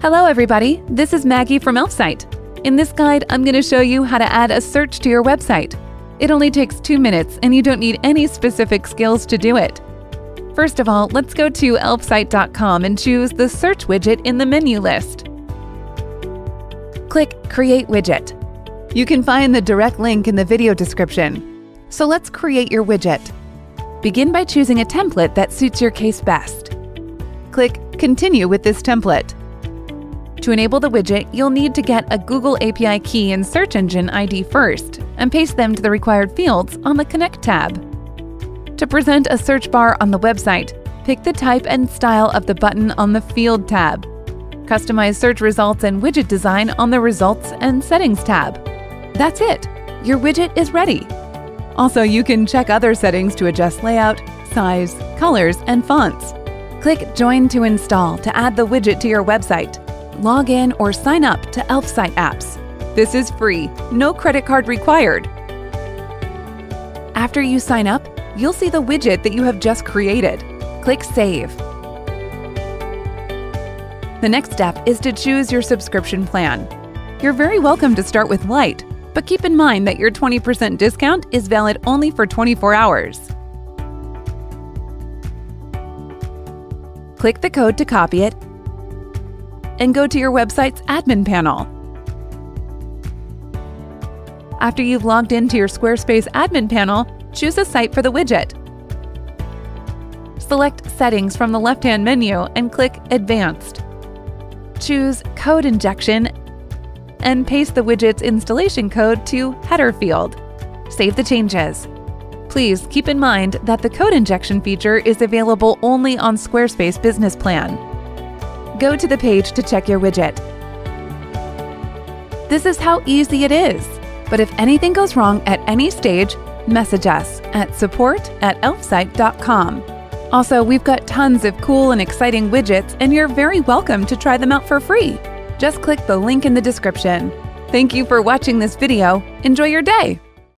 Hello everybody, this is Maggie from Elfsight. In this guide, I'm going to show you how to add a search to your website. It only takes two minutes and you don't need any specific skills to do it. First of all, let's go to elfsight.com and choose the search widget in the menu list. Click Create Widget. You can find the direct link in the video description. So let's create your widget. Begin by choosing a template that suits your case best. Click Continue with this template. To enable the widget, you'll need to get a Google API key and search engine ID first and paste them to the required fields on the Connect tab. To present a search bar on the website, pick the type and style of the button on the Field tab. Customize search results and widget design on the Results and Settings tab. That's it! Your widget is ready! Also, you can check other settings to adjust layout, size, colors, and fonts. Click Join to install to add the widget to your website. Log in or sign up to Elfsight apps. This is free, no credit card required. After you sign up, you'll see the widget that you have just created. Click Save. The next step is to choose your subscription plan. You're very welcome to start with Lite, but keep in mind that your 20% discount is valid only for 24 hours. Click the code to copy it and go to your website's admin panel. After you've logged into your Squarespace admin panel, choose a site for the widget. Select Settings from the left-hand menu and click Advanced. Choose Code Injection and paste the widget's installation code to Header field. Save the changes. Please keep in mind that the code injection feature is available only on Squarespace Business Plan. Go to the page to check your widget. This is how easy it is. But if anything goes wrong at any stage, message us at support at elfsight.com. Also, we've got tons of cool and exciting widgets, and you're very welcome to try them out for free. Just click the link in the description. Thank you for watching this video. Enjoy your day!